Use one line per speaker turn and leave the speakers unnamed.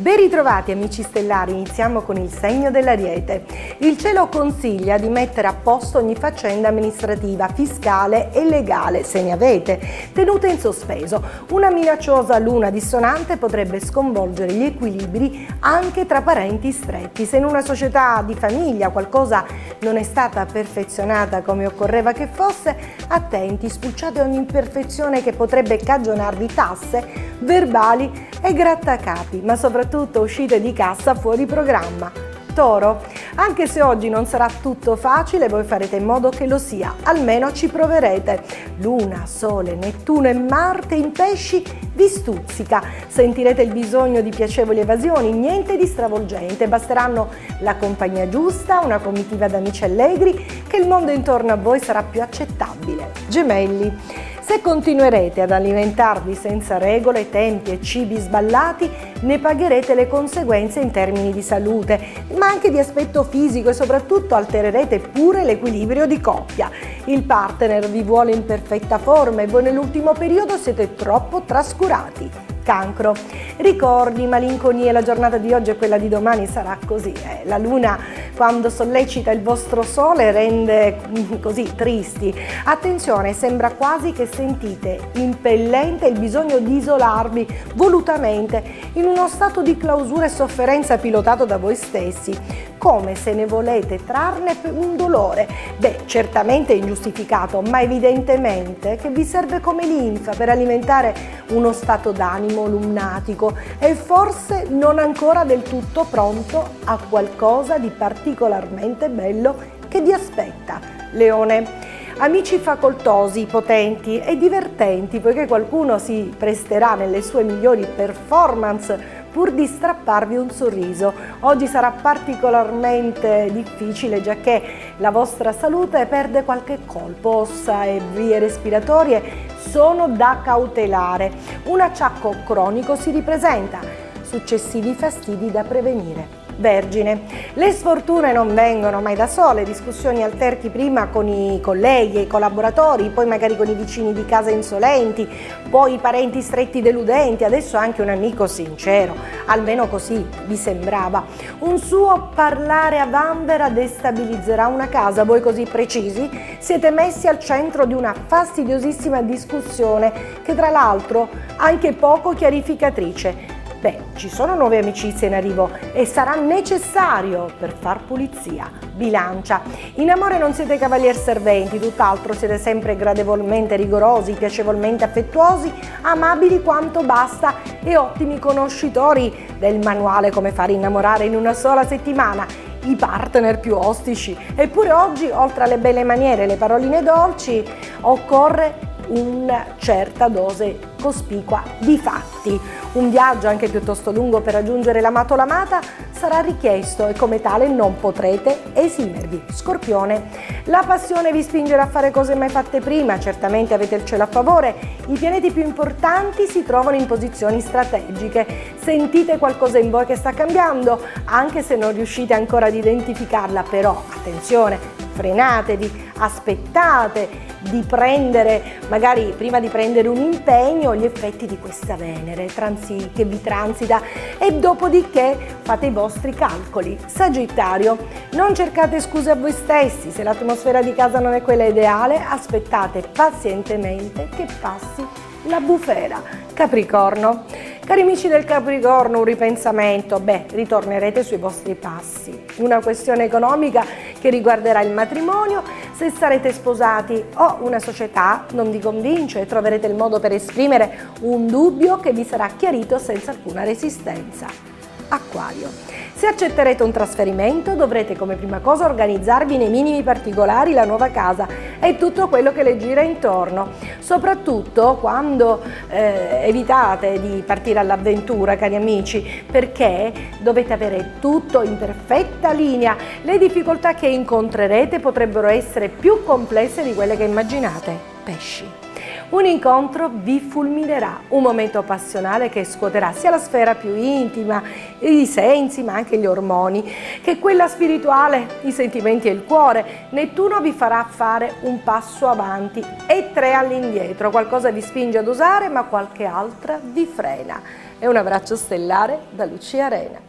Bentrovati amici stellari, iniziamo con il segno dell'Ariete. Il cielo consiglia di mettere a posto ogni faccenda amministrativa, fiscale e legale, se ne avete, tenute in sospeso. Una minacciosa luna dissonante potrebbe sconvolgere gli equilibri anche tra parenti stretti. Se in una società di famiglia qualcosa non è stata perfezionata come occorreva che fosse, attenti, spulciate ogni imperfezione che potrebbe cagionarvi tasse, verbali e grattacapi, ma soprattutto uscite di cassa fuori programma. Toro, anche se oggi non sarà tutto facile, voi farete in modo che lo sia, almeno ci proverete. Luna, Sole, Nettuno e Marte in pesci vi stuzzica, sentirete il bisogno di piacevoli evasioni, niente di stravolgente, basteranno la compagnia giusta, una comitiva d'amici allegri, che il mondo intorno a voi sarà più accettabile. Gemelli, se continuerete ad alimentarvi senza regole, tempi e cibi sballati, ne pagherete le conseguenze in termini di salute, ma anche di aspetto fisico e soprattutto altererete pure l'equilibrio di coppia. Il partner vi vuole in perfetta forma e voi nell'ultimo periodo siete troppo trascurati cancro. Ricordi, malinconie, la giornata di oggi e quella di domani sarà così. Eh. La luna quando sollecita il vostro sole rende mm, così tristi. Attenzione, sembra quasi che sentite impellente il bisogno di isolarvi volutamente in uno stato di clausura e sofferenza pilotato da voi stessi come se ne volete trarne un dolore. Beh, certamente ingiustificato, ma evidentemente che vi serve come linfa per alimentare uno stato d'animo lunatico e forse non ancora del tutto pronto a qualcosa di particolarmente bello che vi aspetta. Leone. Amici facoltosi, potenti e divertenti, poiché qualcuno si presterà nelle sue migliori performance pur di strapparvi un sorriso. Oggi sarà particolarmente difficile giacché la vostra salute perde qualche colpo, ossa e vie respiratorie sono da cautelare. Un acciacco cronico si ripresenta, successivi fastidi da prevenire. Vergine. Le sfortune non vengono mai da sole, discussioni alterchi prima con i colleghi e i collaboratori, poi magari con i vicini di casa insolenti, poi i parenti stretti deludenti, adesso anche un amico sincero, almeno così vi sembrava. Un suo parlare a vanvera destabilizzerà una casa, voi così precisi siete messi al centro di una fastidiosissima discussione che tra l'altro anche poco chiarificatrice Beh, ci sono nuove amicizie in arrivo e sarà necessario per far pulizia. Bilancia. In amore non siete cavalier serventi, tutt'altro siete sempre gradevolmente rigorosi, piacevolmente affettuosi, amabili quanto basta e ottimi conoscitori del manuale come fare innamorare in una sola settimana i partner più ostici. Eppure oggi, oltre alle belle maniere e le paroline dolci, occorre una certa dose cospicua di fatti. Un viaggio anche piuttosto lungo per raggiungere l'amato o l'amata sarà richiesto e come tale non potrete esimervi. Scorpione. La passione vi spingerà a fare cose mai fatte prima, certamente avete il cielo a favore, i pianeti più importanti si trovano in posizioni strategiche, sentite qualcosa in voi che sta cambiando, anche se non riuscite ancora ad identificarla, però attenzione, frenatevi, aspettate, di prendere, magari prima di prendere un impegno, gli effetti di questa Venere transi, che vi transita e dopodiché fate i vostri calcoli. Sagittario, non cercate scuse a voi stessi, se l'atmosfera di casa non è quella ideale, aspettate pazientemente che passi la bufera. Capricorno, Cari amici del Capricorno, un ripensamento, beh, ritornerete sui vostri passi. Una questione economica che riguarderà il matrimonio, se sarete sposati o una società non vi convince e troverete il modo per esprimere un dubbio che vi sarà chiarito senza alcuna resistenza. Acquario. Se accetterete un trasferimento dovrete come prima cosa organizzarvi nei minimi particolari la nuova casa e tutto quello che le gira intorno, soprattutto quando eh, evitate di partire all'avventura cari amici perché dovete avere tutto in perfetta linea, le difficoltà che incontrerete potrebbero essere più complesse di quelle che immaginate. Pesci. Un incontro vi fulminerà, un momento passionale che scuoterà sia la sfera più intima, i sensi ma anche gli ormoni, che quella spirituale, i sentimenti e il cuore. Nettuno vi farà fare un passo avanti e tre all'indietro, qualcosa vi spinge ad osare ma qualche altra vi frena. E un abbraccio stellare da Lucia Arena.